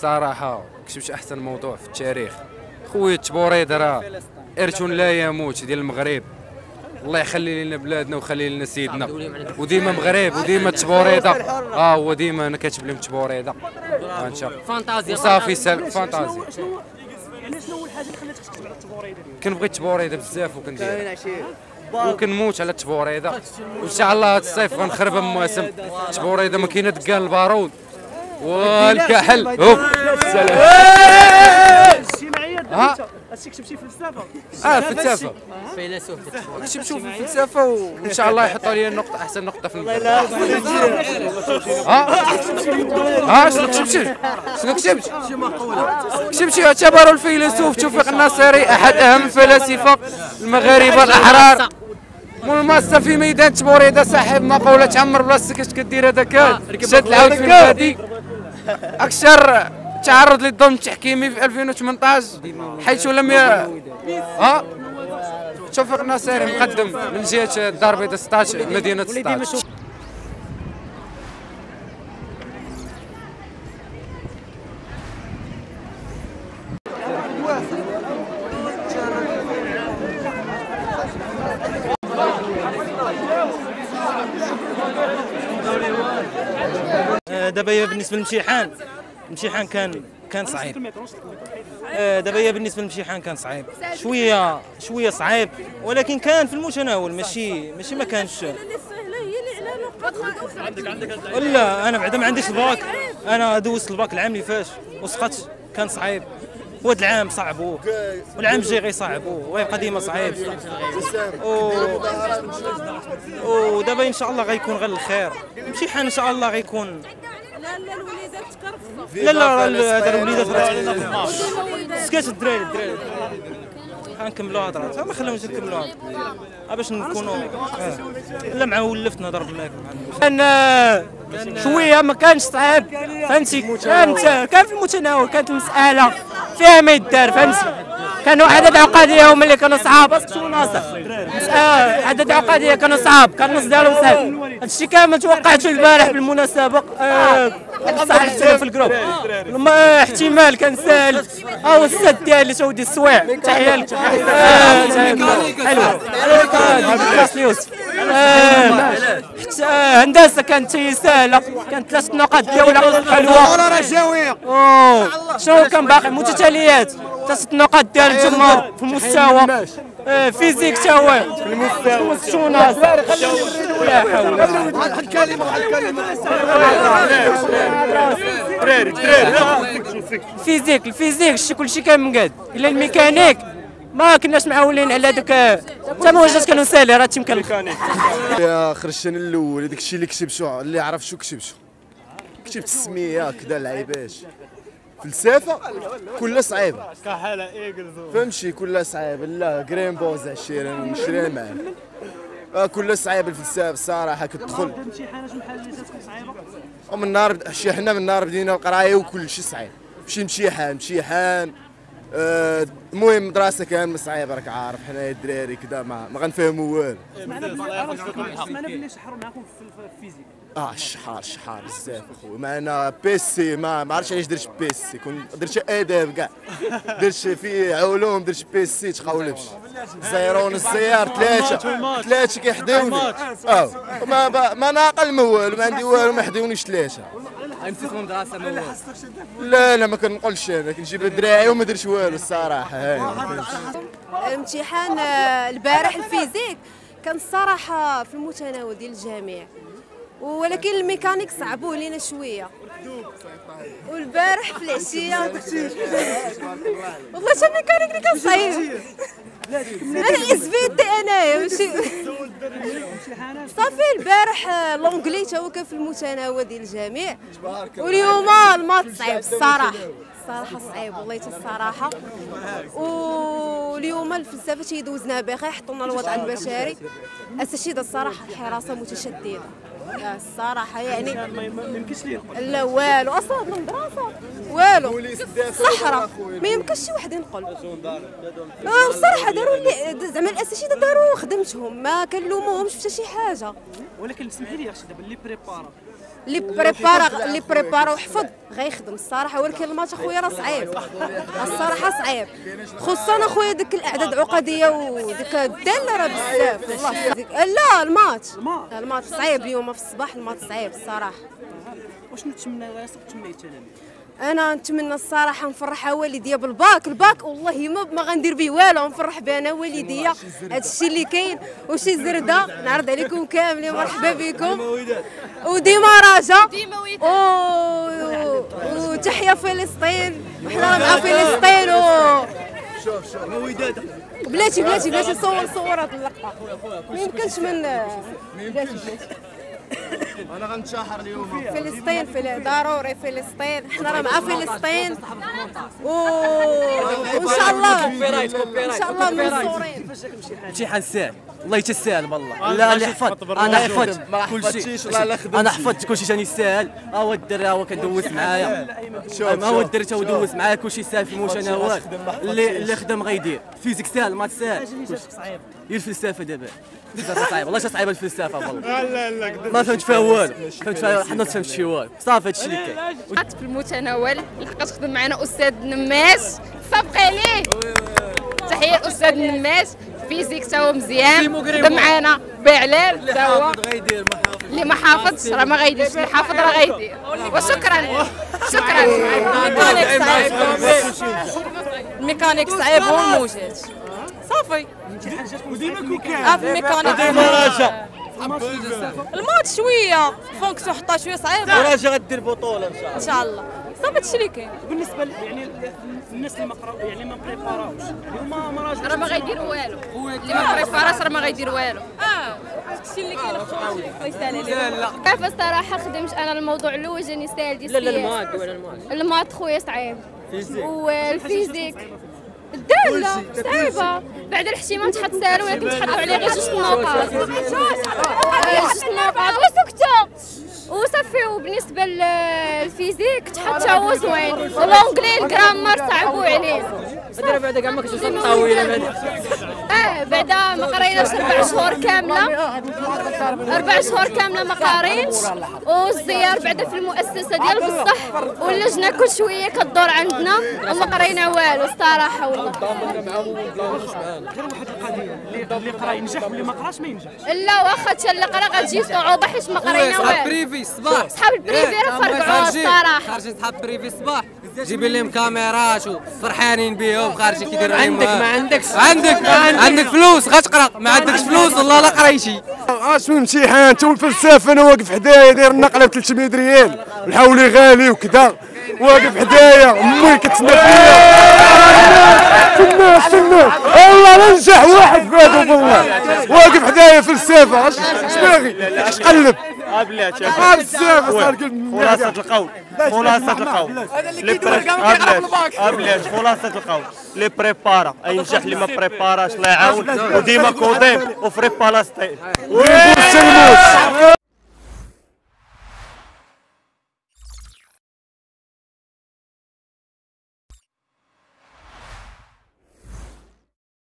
الصراحه كتبت أحسن موضوع في التاريخ. خويا التبوريد راه ارث لا يموت ديال المغرب. الله يخلي لنا بلادنا ويخلي لنا سيدنا. وديما مغرب وديما التبوريده آه هو ديما أنا كاتب لهم تبوريده إن شاء الله. فانتازيا وصافي سال فانتازي شنو شنو هو الحاجة اللي خلاتك تكتب على التبوريده كنبغي التبوريده بزاف وكندير. وكنموت على التبوريده وإن شاء الله هاد الصيف غنخرب مواسم التبوريده ما كاينة دكان البارود. والكحل. هوب سلام. ها؟ هادشي كتبتي في الفلسفة. آه فلسفة. فيلسوف كتب شوف الفلسفة وإن شاء الله يحطوا لي النقطة أحسن نقطة في المدرسة. ها؟ ها؟ شنو كتبت شنو كتبت كتبت يعتبر الفيلسوف. توفيق الناصري أحد أهم الفلاسفه المغاربة الأحرار. والماستر في ميدان تبوريده صاحب مقولة تعمر بلاصتك اش كدير هذاك. شاد العود في البادي. أكثر تعرض للظلم التحكيمي في 2018 حيث لم ي... ها توفيق الناصري مقدم من جهة الدار البيضاء 16 مدينة 16 دابا بالنسبة للامتحان الامتحان كان كان صعيب. آه، دابا هي بالنسبة للامتحان كان صعيب. شوية شوية صعيب ولكن كان في المتناول ماشي ماشي ما كانش لا أنا بعدا ما عنديش الباك. أنا دوزت الباك العام اللي فات وسقطت كان صعيب. وهذا العام صعبو والعام الجاي غيصعبو ويبقى ديما صعيب. و... ودابا إن شاء الله غيكون غير الخير. الامتحان إن شاء الله غيكون لا لا الوليدات تكرفصوا. لا لا لا هذا الوليدات راه سكات الدراري الدراري. غنكملوا هضرة. ما خلاوش نكملوا هضره باش نكونوا. لا مع ولفت نهضر بالله كان شوية ما كانش صعيب. فهمتي كانت كان في المتناول كانت المسألة. فيها ما يدار فهمتي كانوا عدد عقاديه هما اللي كانوا صعاب اسك شو ناصر؟ مسألة عدد عقاديه كانوا صعاب كان النص ديالهم سهل هادشي كامل توقعته البارح بالمناسبة. آه، صح حتى في الجروب. ما احتمال كان سهل. أو السد ديالي سودي السواع. تحيه لك آه، كاس يوسف. آه، آه، هندسه كانت سهله كانت ثلاث نقاط ديالها حلوة رجاويه شنو كان باقي متتاليات ثلاث نقاط ديال الجمهور في المستوى آه، فيزيك تا هو في المستوى لا فيزيك الفيزيك شي كلشي كان مقاد الا الميكانيك ما كناش معولين على دوك حتى المواجهات كانوا ساهلين راه التيم كان يا خرجتني الأول هذاك الشيء اللي كتبته اللي عرف شو كتبته كتبت السميه كذا لعيباش. فلسفة كلها صعيبة. فهمتي؟ كلها صعيبة. لا جرين بوز عشيرين نشري معاه آه، كلها صعيبة الفلسفة الصراحه كتدخل. صعيبة؟ ومن النهار بد- شي حنا من النهار بدينا القراية وكل شيء صعيب. مشي امتحان آه، المهم مدرسه كان صعيبه راك عارف حنايا الدراري كذا ما, ما غنفهموا والو سمعنا باللي شحروا معكم في في الفيزيك آه شحار شحار بزاف اخويا معنا بيسي ما ما عرفتش علاش درت بيسي. كون درت اداب كاع. درت في علوم درت بيسي تقولبش زيرون الزيار ثلاثة. ثلاثة كيحديوني. آه ما ب- ما ناقل ما والو ما عندي والو ما يحديونيش ثلاثة. دراسة موال لا لا ما كنقولش أنا كنجيب دراعي وما درتش والو الصراحة ما. امتحان آه، البارح ال physique. كان الصراحة في المتناول ديال الجميع ولكن الميكانيك صعبوه لينا شوية. والبارح في العشية. والله حتى الميكانيك اللي كان صعيب. أنا SVT انايا ماشي. صافي البارح l'anglais تا هو كان في المتناول ديال الجميع. واليوم ال maths صعيب الصراحة. الصراحه صعيب والله حتى الصراحة. واليوم الفلسفة تيدوزنا بخير حطونا الوضع البشري. التشديد الصراحة الحراسه متشددة. آه، الصراحة يعني ما يمكنش ليه لا والو أصلا المدرسة والو صحراء ما يمكنش شي واحد ينقل. آه، بصراحه داروا اللي زعما الأساتذة داروا خدمتهم ما كنلوموهمش في شي حاجة. ولكن اسمحي لي أختي دابا اللي بريبارا اللي بريبارا اللي بريبارا وحفظ. غيخدم الصراحة ولكن ال maths أخويا راه صعيب. الصراحة صعيب. خصوصا أخويا ديك الأعداد العقدية وديك الداله راه بزاف. والله لا ال maths. ال maths. صعيب اليوم في الصباح ال maths صعيب الصراحة. واش نتمنى راسك تمنى التلاميذ أنا نتمنى الصراحة نفرح والديا بال bac. ال bac والله ما ما غندير به والو نفرح به أنا والديا هذا الشيء اللي كاين وشي زرده. نعرض عليكم كاملين مرحبا بكم. وديما راجا. وتحيا فلسطين وحنا مع فلسطين. و بلاتي بلاتي بلاتي. صور صور هاد اللقطه ما يمكنش من بلاتي بلاتي. أنا غنتشاحر اليوم. فلسطين فل... ضروري فلسطين. حنا راه مع فلسطين. و... وان شاء الله. إن شاء الله منصورين. امتحان ساهل الله يتساهل والله. لا اللي حفظ أنا حفظت. كل شيء. أنا حفظت كل شيء جاني ساهل ها هو الدري ها هو كندوز معايا. ها هو الدري تا هو دوز معايا. كل شيء ساهل في المتناول اللي اللي خدم غيدير. physique ساهل maths ساهل هي الفلسفه دابا. الفلسفه صعيبة. والله شي صعيبه الفلسفة والله. ما فهمت فيها والو. فهمت فيها حنا ما فهمتش فيها والو. صافي هادشي اللي كاين. في المتناول لحقاش خدم معنا أستاذ نماس. صفق عليه. تحية الاستاذ نماس. physique تا هو مزيان خدم معنا بعلال تا هو اللي ما حافظش راه ما غيديرش. اللي حافظ راه غيدير. وشكرا. شكرا. الميكانيك صعيب. الميكانيك صعيب. هو الموجات صافي. آه في ال mécanique ال maths شوية fonction حطها شوية صعيبه وراجع غدير بطولة إن شاء الله. إن شاء الله. صافي هادشي اللي كاين. بالنسبة ل- يعني ال- الناس اللي ما قراو يعني ما بريباراوش هما ما راجعوش راه ما غيدير والو. اللي ما بريباراش راه ما غيدير والو. آه. هادشي اللي كاين اخويا الله يسهل عليك كيف الصراحة خدمت أنا الموضوع الأول جاني ساهل ديال لا لا ال maths ولا ال maths ال maths خويا صعيب. وال physique. الدالة صعيبة بعد الاحتمال تحط ساهل ولكن تحطوا عليه غير جوج النقاط آه، جوج النقاط وسكتة وصافي وبالنسبة لل physique تحط تا هو زوين و l'anglais ال grammar صعبوا عليه دابا بعدا كاع ما كنتش طويله بعدا آه بعدا ما قريناش أربع شهور كاملة. أربع شهور كاملة ما قارينش. والزيار بعدا في المؤسسة ديال بصح واللجنة كل شوية كدور عندنا. وما قرينا والو الصراحه والله. غير واحد القضية اللي اللي قرا ينجح واللي ما قراش ما ينجحش لا واخا تا اللي قرا غتجي صعوبه حيت ما قرينا صحاب والو. privé الصباح صحاب ال privé راه فرقعوا الصراحه خارجين. صحاب privé الصباح جيبي لهم كاميرات وفرحانين بهم خارجين كيديروا عندك ما عندكش عندك عندك فلوس غتقرا ما عندكش فلوس والله لا قريتي اش من امتحان انت والفلسفه أنا واقف حدايا داير النقله ب 300 ريال. الحولي غالي وكذا. واقف حدايا أمي كتسنى فيا. استنى استنى والله لا نجح واحد فاتو والله واقف حدايا فلسفة. اش اش باغي؟ اش قلب؟ بلاتي. آه، بزاف خلاصة القول خلاصة القول لي بري- بلاتي. آه، بلاتي. خلاصة القول لي بريبارا. أي نجح اللي ما بريباراش الله يعاون وديما كوديم. وفري